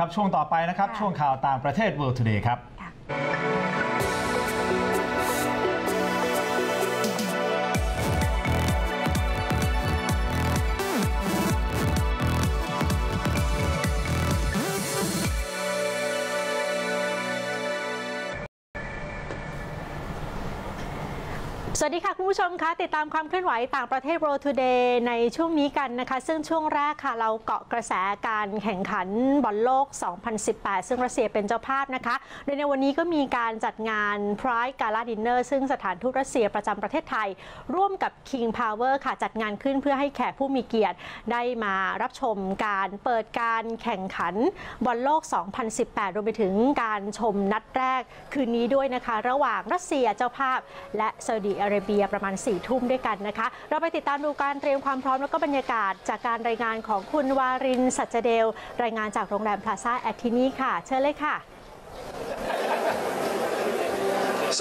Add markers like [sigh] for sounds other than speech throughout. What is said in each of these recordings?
ครับช่วงต่อไปนะครับค่ะช่วงข่าวต่างประเทศ World Today ครับ สวัสดีค่ะ คุณผู้ชมคะติดตามความเคลื่อนไหวต่างประเทศ World Today ในช่วงนี้กันนะคะ ซึ่งช่วงแรกค่ะ เราเกาะกระแสการแข่งขันบอลโลก 2018 ซึ่งรัสเซียเป็นเจ้าภาพนะคะโดยในวันนี้ก็มีการจัดงาน Pride Gala Dinner ซึ่งสถานทูตรัสเซียประจำประเทศไทย ร่วมกับ King Power ค่ะ จัดงานขึ้นเพื่อให้แขกผู้มีเกียรติได้มารับชมการเปิดการแข่งขันบอลโลก 2018 รวมไปถึงการชมนัดแรกคืนนี้ด้วยนะคะ ระหว่างรัสเซียเจ้าภาพ และซาอุดิอาราเบียประมาณ4ทุ่มด้วยกันนะคะ เราไปติดตามดูการเตรียมความพร้อมแล้วก็บรรยากาศจากการรายงานของคุณวารินทร์ สัจเดว รายงานจากโรงแรมพลาซ่าแอทธินีค่ะ เชิญเลยค่ะ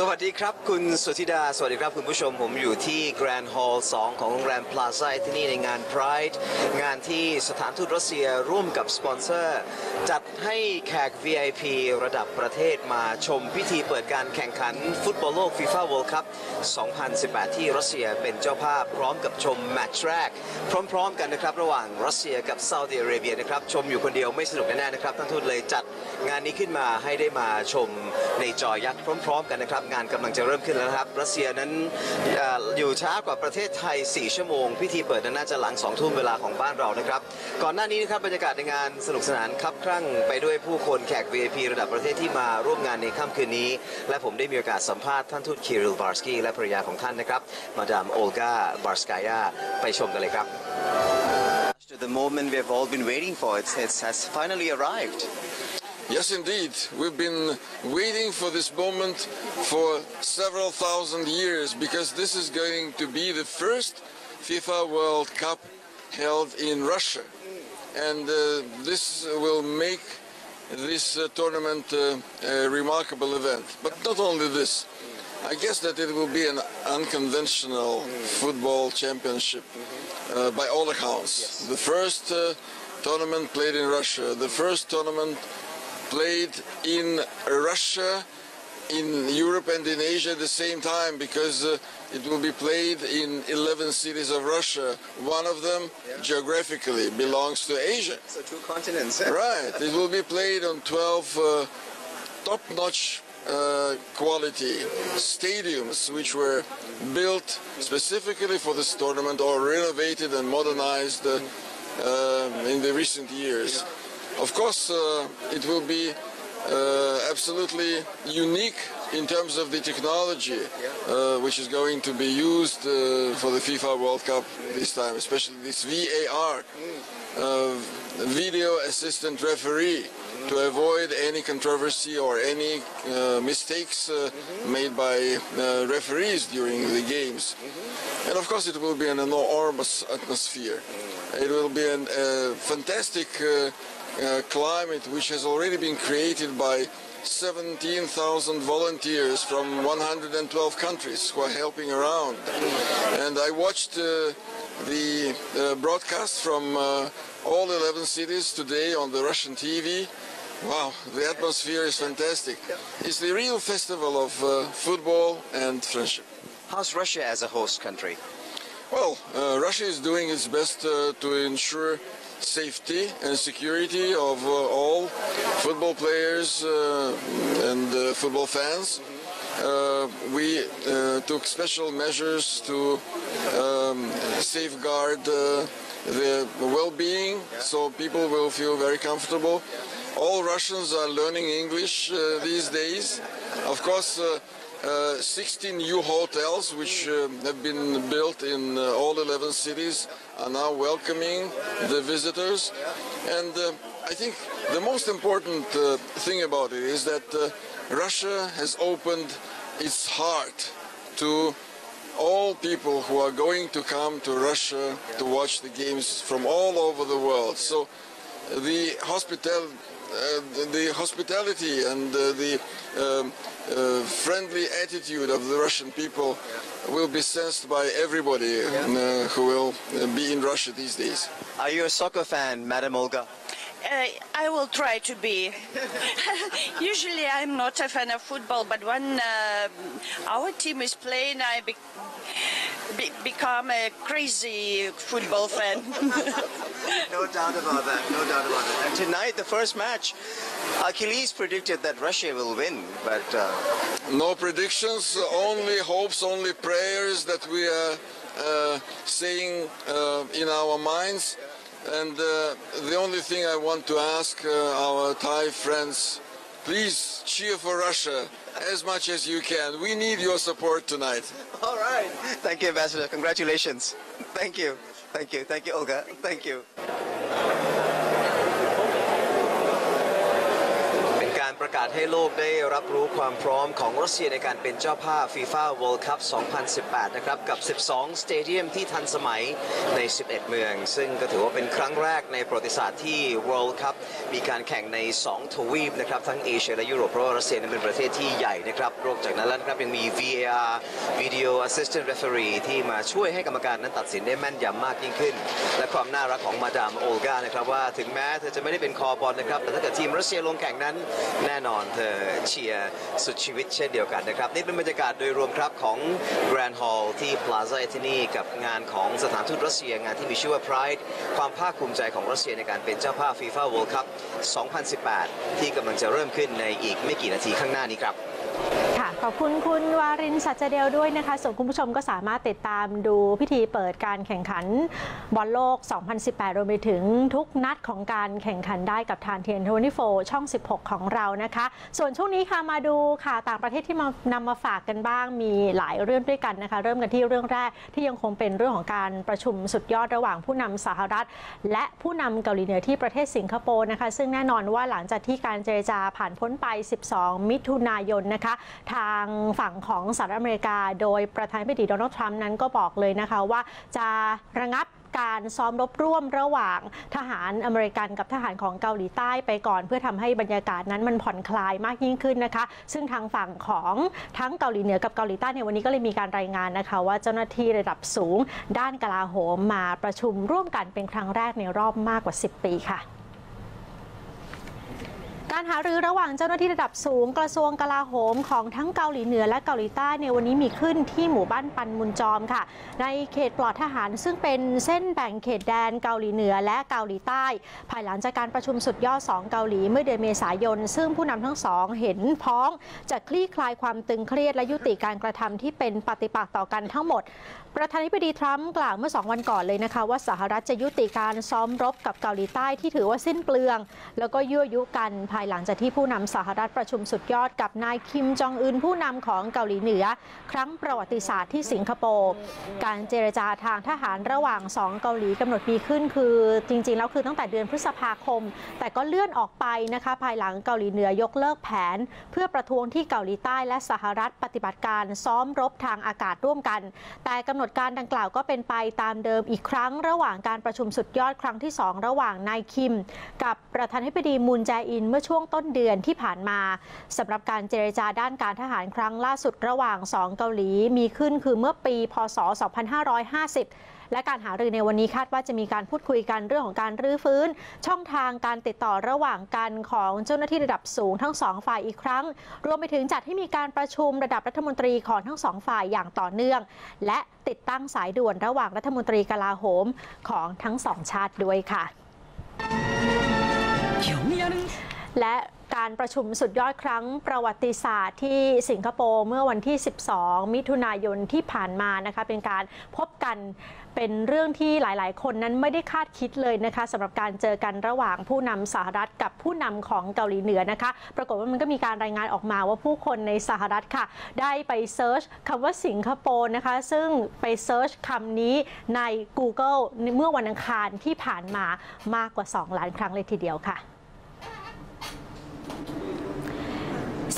สวัสดีครับ คุณสุธิดา สวัสดีครับ คุณผู้ชมผมอยู่ที่ Grand Hall 2 ของโรงแรม Plaza ที่นี่ในงาน Private งานที่สถานทูตรัสเซียร่วมกับสปอนเซอร์ จัดให้แขก VIP ระดับประเทศมาชมพิธีเปิดการแข่งขันฟุตบอลโลก FIFA World Cup 2018 ที่รัสเซียเป็นเจ้าภาพพร้อมกับชมแมตช์แรก พร้อม ๆ กันนะครับ ระหว่างรัสเซียกับซาอุดิอาระเบียนะครับชมอยู่คนเดียวไม่สนุกแน่ๆนะครับท่านทูตเลยจัด งานนี้ขึ้นมาให้ได้มาชมในจอยักษ์พร้อม ๆ กันนะครับ งานกำลังจะเริ่มขึ้นแล้วครับรัสเซียนั้นออยู่ช้ากว่าประเทศไทย 4 ชั่วโมง พิธีเปิดนั้นน่าจะหลัง2ทุ่มเวลาของบ้านเรานะครับ ก่อนหน้านี้นะครับบรรยากาศในงานสนุกสนานคับคั่งไปด้วยผู้คนแขก VIP ระดับประเทศที่มาร่วมงานในค่ำคืนนี้ และผมได้มีโอกาสสัมภาษณ์ท่านทูตคิริลบาร์สกี้และภรรยาของท่านนะครับมาดามโอลกาบาร์สกายาไปชมกันเลยครับ The moment we've all been waiting for it has finally arrived Yes, indeed. We've been waiting for this moment for several thousand years because this is going to be the first FIFA World Cup held in Russia. And uh, this will make this uh, tournament uh, a remarkable event. But not only this, I guess that it will be an unconventional football championship uh, by all accounts. The first uh, tournament played in Russia, the first tournament played in Russia, in Europe and in Asia at the same time because uh, it will be played in 11 cities of Russia. One of them geographically belongs to Asia. So two continents [laughs] Right. It will be played on 12 uh, top-notch uh, quality stadiums which were built specifically for this tournament or renovated and modernized uh, uh, in the recent years. Of course, uh, it will be uh, absolutely unique in terms of the technology uh, which is going to be used uh, for the FIFA World Cup this time, especially this VAR, uh, video assistant referee, to avoid any controversy or any uh, mistakes made by referees during the games. And of course, it will be an enormous atmosphere. It will be a fantastic uh, climate which has already been created by 17,000 volunteers from 112 countries who are helping around. And I watched uh, the uh, broadcast from uh, all 11 cities today on the Russian TV. Wow, the atmosphere is fantastic. It's the real festival of uh, football and friendship. How's Russia as a host country? Well, uh, Russia is doing its best uh, to ensure safety and security of uh, all football players uh, and uh, football fans. Uh, we took special measures to um, safeguard the well-being so people will feel very comfortable. All Russians are learning English these days. Of course, uh, uh, 16 new hotels which uh, have been built in uh, all 11 cities are now welcoming the visitors. And uh, I think the most important uh, thing about it is that Russia has opened its heart to all people who are going to come to Russia to watch the games from all over the world. So the hospital, the, the hospitality and uh, the um, uh, friendly attitude of the Russian people will be sensed by everybody uh, who will uh, be in Russia these days. Are you a soccer fan, Madam Olga? Uh, I will try to be. [laughs] Usually, I'm not a fan of football, but when uh, our team is playing, I be- be- become a crazy football fan. [laughs] No doubt about that. No doubt about that. And tonight, the first match, Achilles predicted that Russia will win, but uh, No predictions, only hopes, only prayers that we are uh, saying uh, in our minds. And uh, the only thing I want to ask uh, our Thai friends, please cheer for Russia as much as you can. We need your support tonight. [laughs] all right. Thank you, Ambassador. Congratulations. Thank you. Thank you. Thank you, Olga. Thank you. ป็นการะกาศให้โลกได้รับรู้ความพร้อมของรัสเซียในการเป็นเจ้าภาพฟีฟ่า World Cup 2018 นะครับ กับ 12 สเตเดียมที่ทันสมัยใน 11 เมือง ซึ่งก็ถือว่าเป็นครั้งแรกในประวัติศาสตร์ที่ World Cup มีการแข่งใน 2 ทวีปนะครับ ทั้งเอเชียและยุโรปเพราะว่ารัสเซียนั้นเป็นประเทศที่ใหญ่นะครับนอกจากนั้นแล้วนะครับยังมี VAR Video Assistant Referee ที่มาช่วยให้กรรมการนั้นตัดสินได้แม่นยำมากยิ่งขึ้น และความน่ารักของมาดามโอลกานะครับว่าถึงแม้เธอจะไม่ได้เป็นคอบอลนะครับแต่ถ้าเกิดทีมรัสเซียลงแข่งนั้นแน่นอนเธอเชียร์สุดชีวิตเช่นเดียวกันนะครับ นี่เป็นบรรยากาศโดยรวมครับของ Grand Hall ที่ Plaza ที่นี่กับงานของสถานทูตรัสเซียงานที่มีชื่อว่า Pride ความภาคภูมิใจของรัสเซียในการเป็นเจ้าภาพ FIFA World Cup 2018 ที่กำลังจะเริ่มขึ้นในอีกไม่กี่นาทีข้างหน้านี้ครับค่ะขอบคุณคุณวารินสัจเดลด้วยนะคะ ส่วนคุณผู้ชมก็สามารถติดตามดูพิธีเปิดการแข่งขันบอลโลก 2018 รวมไปถึงทุกนัดของการแข่งขันได้กับทานเทียนโทนี่โฟช่อง 16 ของเรานะคะส่วนช่วงนี้ค่ะมาดูข่าวต่างประเทศที่มานำมาฝากกันบ้างมีหลายเรื่องด้วยกันนะคะ เริ่มกันที่เรื่องแรกที่ยังคงเป็นเรื่องของการประชุมสุดยอดระหว่างผู้นำสหรัฐ และผู้นำเกาหลีเหนือที่ประเทศสิงคโปร์นะคะ ซึ่งแน่นอนว่าหลังจากที่การเจรจาผ่านพ้นไป 12 มิถุนายนนะคะ ทางฝั่งของสหรัฐอเมริกา โดยประธานาธิบดีโดนัลด์ทรัมป์นั้นก็บอกเลยนะคะว่าจะระงับ การซ้อมรบร่วมระหว่างทหารอเมริกันกับทหารของเกาหลีใต้ไปก่อน เพื่อทำให้บรรยากาศนั้นมันผ่อนคลายมากยิ่งขึ้นนะคะ ซึ่งทางฝั่งของทั้งเกาหลีเหนือกับเกาหลีใต้ในวันนี้ก็เลยมีการรายงานนะคะ ว่าเจ้าหน้าที่ระดับสูง ด้านกลาโหมมาประชุมร่วมกันเป็นครั้งแรกในรอบมากกว่า 10 ปีค่ะ การหารือระหว่างเจ้าหน้าที่ระดับสูงกระทรวงกลาโหมของทั้งเกาหลีเหนือและเกาหลีใต้ในวันนี้มีขึ้นที่หมู่บ้านปันมุนจอมค่ะ ในเขตปลอดทหารซึ่งเป็นเส้นแบ่งเขตแดนเกาหลีเหนือและเกาหลีใต้ ภายหลังจากการประชุมสุดยอดสองเกาหลีเมื่อเดือนเมษายน ซึ่งผู้นำทั้งสองเห็นพ้องจะคลี่คลายความตึงเครียดและยุติการกระทำที่เป็นปฏิปักษ์ต่อกันทั้งหมดประธานาธิบดีทรัมป์กล่าวเมื่อ 2 วันก่อนเลยนะคะ ว่าสหรัฐจะยุติการซ้อมรบกับเกาหลีใต้ที่ถือว่าสิ้นเปลือง แล้วก็ยั่วยุกันภายหลังจากที่ผู้นำสหรัฐประชุมสุดยอดกับนายคิมจองอึนผู้นำของเกาหลีเหนือ ครั้งประวัติศาสตร์ที่สิงคโปร์การเจรจาทางทหารระหว่าง 2 เกาหลีกำหนดมีขึ้นคือ จริงๆแล้วคือตั้งแต่เดือนพฤษภาคม แต่ก็เลื่อนออกไปนะคะภายหลังเกาหลีเหนือยกเลิกแผน เพื่อประท้วงที่เกาหลีใต้และสหรัฐปฏิบัติการซ้อมรบทางอากาศร่วมกัน แต่กำหนดการดังกล่าวก็เป็นไปตามเดิมอีกครั้ง ระหว่างการประชุมสุดยอดครั้งที่ 2 ระหว่างนายคิม กับประธานาธิบดีมูนแจอินเมื่อช่วงต้นเดือนที่ผ่านมาสำหรับการเจรจาด้านการทหารครั้งล่าสุดระหว่าง 2 เกาหลีมีขึ้นคือเมื่อปี พศ 2550 และการหารือในวันนี้คาดว่าจะมีการพูดคุยกันเรื่องของการรื้อฟื้น ช่องทางการติดต่อระหว่างกันของเจ้าหน้าที่ระดับสูงทั้งสองฝ่ายอีกครั้ง รวมไปถึงจัดให้มีการประชุมระดับรัฐมนตรีของทั้งสองฝ่ายอย่างต่อเนื่อง และติดตั้งสายด่วนระหว่างรัฐมนตรีกลาโหมของทั้งสองชาติด้วยค่ะและ การประชุมสุดยอดครั้งประวัติศาสตร์ที่สิงคโปร์เมื่อวันที่ 12 มิถุนายนที่ผ่านมานะคะเป็นการพบกันเป็นเรื่องที่หลาย ๆ คนนั้นไม่ได้คาดคิดเลยนะคะสำหรับการเจอกันระหว่างผู้นำสหรัฐกับผู้นำของเกาหลีเหนือนะคะ ปรากฏว่ามันก็มีการรายงานออกมาว่าผู้คนในสหรัฐค่ะ ได้ไป search คำว่าสิงคโปร์นะคะ ซึ่งไป search คำนี้ใน Google เมื่อวันอังคารที่ผ่านมามากกว่า 2 ล้านครั้งเลยทีเดียวค่ะ Thank you.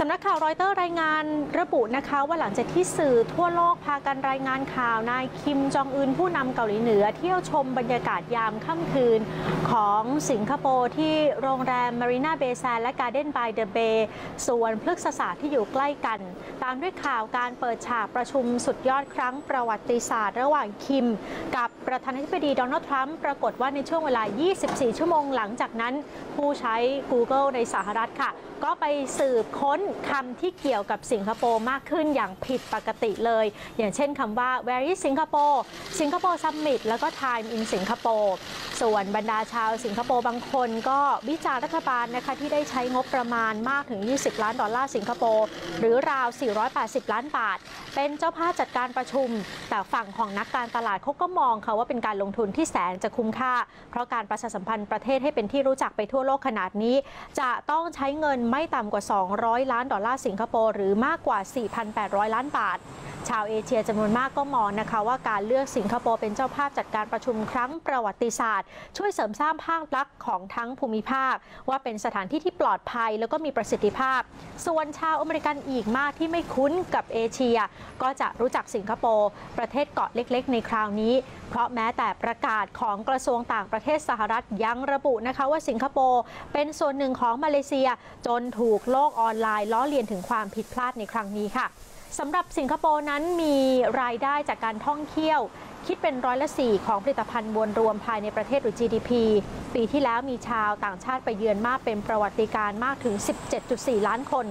สำนักข่าวรอยเตอร์รายงานระบุนะคะว่าหลังจากที่สื่อทั่วโลกพากันรายงานข่าวนายคิมจองอึนผู้นำเกาหลีเหนือ เที่ยวชมบรรยากาศยามค่ำคืนของสิงคโปร์ที่โรงแรม Marina Bay Sands และ Gardens by the Bay สวนพฤกษศาสตร์ที่อยู่ใกล้กัน ตามด้วยข่าวการเปิดฉากประชุมสุดยอดครั้งประวัติศาสตร์ ระหว่างคิม กับประธานาธิบดีโดนัลด์ทรัมป์ปรากฏว่าในช่วงเวลา 24 ชั่วโมงหลังจากนั้น ผู้ใช้ Google ในสหรัฐค่ะ ก็ไปสืบค้นคำที่เกี่ยวกับสิงคโปร์มากขึ้นอย่างผิดปกติเลย อย่างเช่นคำว่า Where is Singapore Singapore Summit แล้วก็ Time in Singapore ส่วนบรรดาชาวสิงคโปร์บางคนก็วิจารณ์รัฐบาลนะคะที่ได้ใช้งบประมาณมากถึง 20 ล้านดอลลาร์สิงคโปร์หรือราว 480 ล้านบาท เป็นเจ้าภาพจัดการประชุม แต่ฝั่งของนักการตลาดเขาก็มองค่ะว่าเป็นการลงทุนที่แสนจะคุ้มค่า เพราะการประชาสัมพันธ์ประเทศให้เป็นที่รู้จักไปทั่วโลกขนาดนี้ จะต้องใช้เงินไม่ต่ำกว่า 200ล้านดอลลาร์สิงคโปร์หรือมากกว่า 4,800 ล้านบาท ชาวเอเชียจำนวนมากก็มองนะคะ ว่าการเลือกสิงคโปร์เป็นเจ้าภาพจัดการประชุมครั้งประวัติศาสตร์ ช่วยเสริมสร้างภาพลักษณ์ของทั้งภูมิภาค ว่าเป็นสถานที่ที่ปลอดภัย แล้วก็มีประสิทธิภาพ ส่วนชาวอเมริกันอีกมากที่ไม่คุ้นกับเอเชีย ก็จะรู้จักสิงคโปร์ประเทศเกาะเล็ก ๆ ในคราวนี้ เพราะแม้แต่ประกาศของกระทรวงต่างประเทศสหรัฐยังระบุนะคะว่าสิงคโปร์เป็นส่วนหนึ่งของมาเลเซีย จนถูกโลกออนไลน์ล้อเลียนถึงความผิดพลาดในครั้งนี้ค่ะ สำหรับสิงคโปร์นั้นมีรายได้จากการท่องเที่ยว คิดเป็นร้อยละ4ของผลิตภัณฑ์มวลรวมภายในประเทศหรือ GDP ปีที่แล้วมีชาวต่างชาติไปเยือนมากเป็นประวัติการณ์มากถึง 17.4 ล้านคน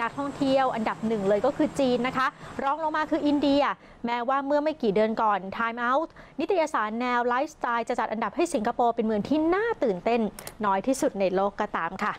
นักท่องเที่ยวอันดับหนึ่งเลยก็คือจีนนะคะ รองลงมาคืออินเดีย แม้ว่าเมื่อไม่กี่เดือนก่อน Time Out นิตยสารแนวไลฟ์สไตล์จะจัดอันดับให้สิงคโปร์เป็นเมืองที่น่าตื่นเต้น น้อยที่สุดในโลกก็ตามค่ะ